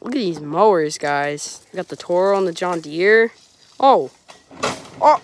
Look at these mowers, guys. We got the Toro and the John Deere. Oh. Oh.